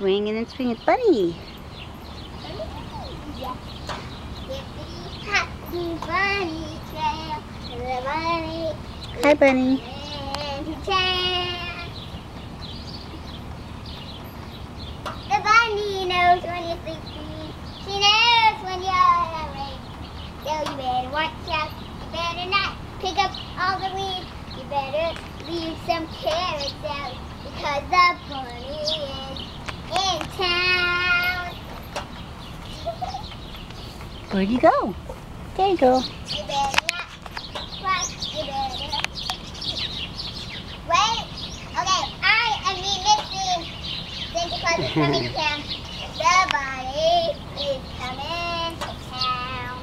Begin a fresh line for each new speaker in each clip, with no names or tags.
and swinging. Bunny.
Yeah. Bunny bunny
Hi, Bunny.
The bunny knows when you're sleeping. She knows when you're awake. So you better watch out. You better not pick up all the weeds. You better leave some carrots out because the bunny is in town.
Where'd you go? There you go.
You better not watch. You better not. Wait. Okay, I am the missing Santa Claus is coming to town. The bunny is coming to town.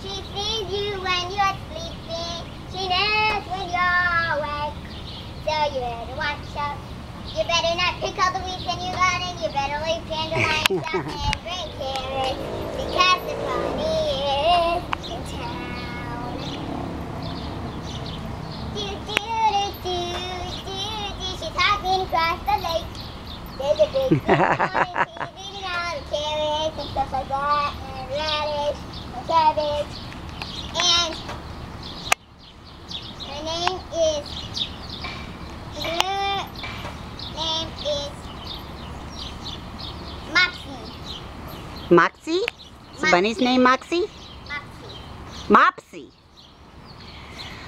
She sees you when you're sleeping. She knows when you're awake. So you better watch out. You better not pick all the weeds in your garden. You better leave dandelions out and bring carrots because the is in town. Do, do, do, do, do, do. She's hopping across the lake. There's a big on. She's eating all the carrots and stuff like that, and radish and cabbage. And her name is. Her name is Moxie.
Moxie? Is bunny's name Moxie?
Moxie.
Mopsy.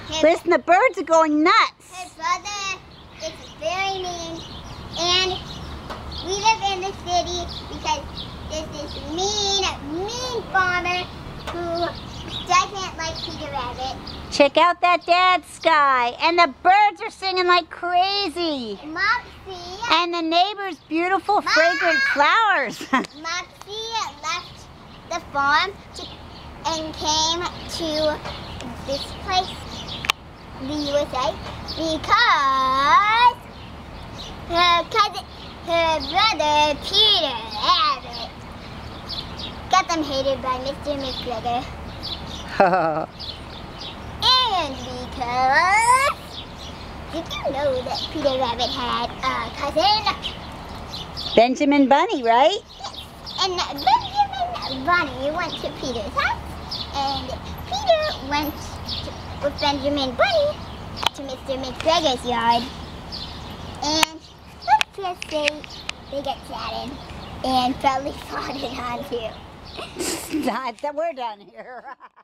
Her,
Listen, the birds are going nuts.
her brother is very mean, and we live in the city because there's this mean, mean farmer who doesn't like Peter Rabbit.
Check out that dad sky. And the birds are singing like crazy.
Moxie,
And the neighbor's beautiful, fragrant flowers.
Moxie left the farm to, and came to this place, the USA, because her cousin, her brother Peter Rabbit got them hated by Mr. McGregor, and because did you know that Peter Rabbit had a cousin?
Benjamin Bunny, right?
And Benjamin Bunny went to Peter's house, and Peter went to, with Benjamin Bunny to Mr. McGregor's yard. And let's just say they get chatting and probably fought it on too.
Not that we're done here.